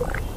Bye.